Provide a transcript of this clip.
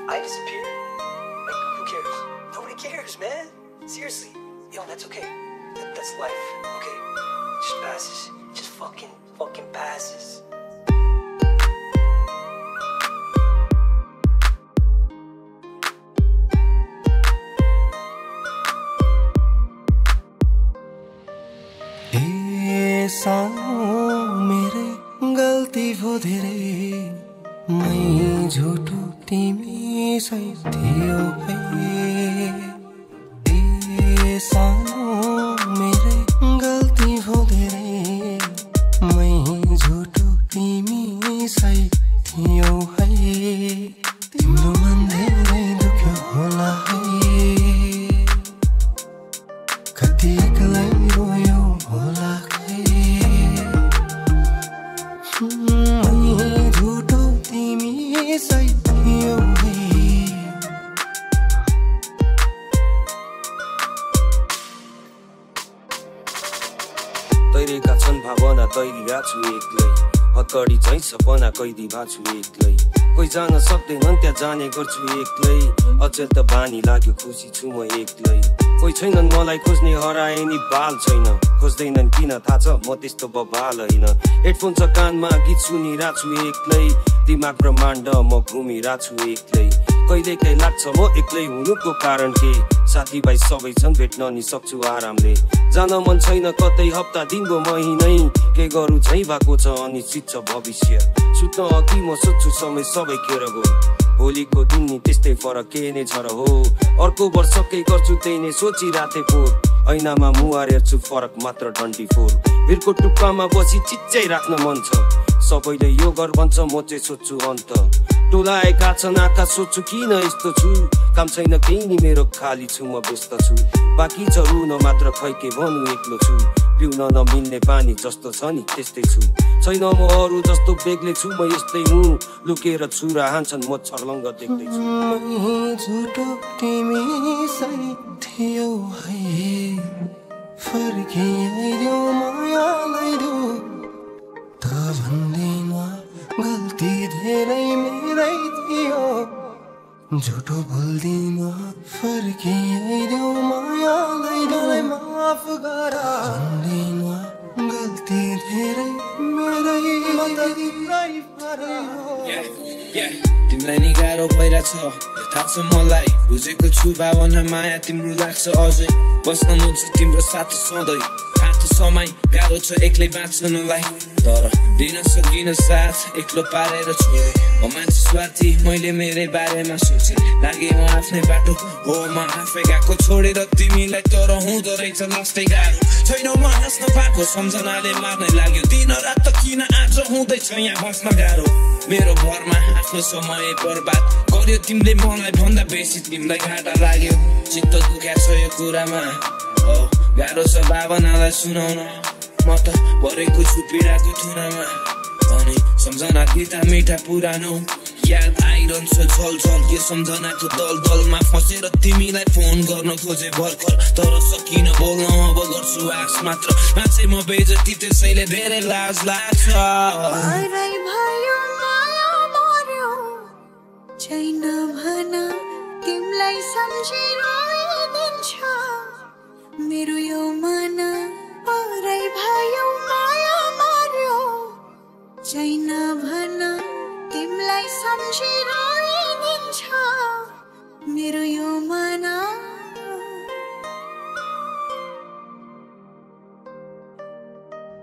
I disappear, like who cares? Nobody cares, man. Seriously, yo, that's okay. That, that's life, okay? Just passes. Just fucking, fucking passes. ए सानो मेरे गल्ती भो धेरै मै झुटो तिमी सही थियो है ए सानो मेरे तैरेका छन् भावना तैरिया छु एक्लै। हतडी झै सपना कैदी भा छु एक्लै। कोही जान सक्दैनन् त्यहाँ जाने गर्छु एक्लै। अचेल त बानी लाग्यो खुसी छु म एक्लै। कोही छैनन् मलाई खोज्ने हराए नि बाल छैन। खोज्दैनन् किन थाहा छ म त्यस्तो बबाल होइन। हेडफोन छ कानमा गीत सुनिरहेको छु एक्लै। दिमाग ब्रह्माण्ड म घुमिरहेको छु एक्लै। कहिले कहिले लाग्छ म एक्लै हुनुको कारण के? साथीभाइ सबै छन् भेट्न नि सक्छु आरामले। जान मन छैन कतै हप्ता दिनको महिनै के गरौँ झै भएको छ अनिश्चित छ भविष्य। सुत्न अघि म सोध्छु समय सबै खेर गयो भोलिको दिन नि त्यस्तै फरक के नै छ र हो? अर्को वर्ष केही गर्छु त्यही नै सोचिराथे पोर ऐनामा मुहार हेर्छु फरक मात्र डन्डी फोर। भिरको टुप्पामा बसी चिच्चै राख्न मन छ। सबैले यो गर भन्छ म चाहिँ सोध्छु अन्त। टोलाएका छन् आँखा सोध्छु किन यस्तो छु? काम छैन केही नि मेरो खाली छु म व्यस्त छु। बाँकी छ रुन मात्र खै के भन्नु एक्लो छु। पिउन नमिल्ने पानी जस्तो छ नि त्यस्तै छु। छैन म अरू जस्तो बेग्लै छु म यस्तै हुँ। लुकेर छुरा हान्छन् म छर्लङ्ग देख्दैछु तिमी है। फर्कियो धेरै मेरै थियो। झुटो बोल्दिन फर्कियो मायालाई दो माफ गर। गल्ती धेरै मेरै। तिम्रै पऱ्यो तिमीलाई गाह्रो भइरहेछ थाहा छ मलाई बुझेको छु भावना माया तिम्रो लाग्छ अझै बस्न मन तिम्रो साथ सधैँ आफ्नो समय गाह्रो छ एक्लै बाँच्नलाई तर दिन सकिन साथ एक्लो पारेर म मान्छे स्वार्थी मैले मेरै बारेमा सोचे लागे म आफ्नै बाटो हो म आफै गएको छोडेर तिमीलाई तर हुँदो रहेछ लास्टै गाह्रो छैनौ म हाँस्न पाएको सम्झनाले मार्नै लाग्यो दिन रात त किन आज हुँदैछ यहाँ बस्न गाह्रो मेरो घरमा आफ्नो समय बर्बाद गर्यो तिमीले मलाई भन्दा बेसी तिमीलाई घाटा लाग्यो चित्त दुख्या छ यो कुरामा हो गाह्रो छ भावनालाई सुनाउन म त परेको छु पीडाको थुनामा अनि सम्झना तिता मिठा पुरानो याद आइरहन्छ झल झल यो सम्झनाको दल दलमा फसेर तिमीलाई फोन गर्न खोजे भर्खर तर सकिन बोल्न अब गर्छु आश मात्र मान्छे म बेजती त्यसैले धेरै लाज लाग्छ छैन भन तिमीलाई सम्झिरहन्छ मेरो यो मर्यो छैन भन तिमीलाई सम्झिरहन्छ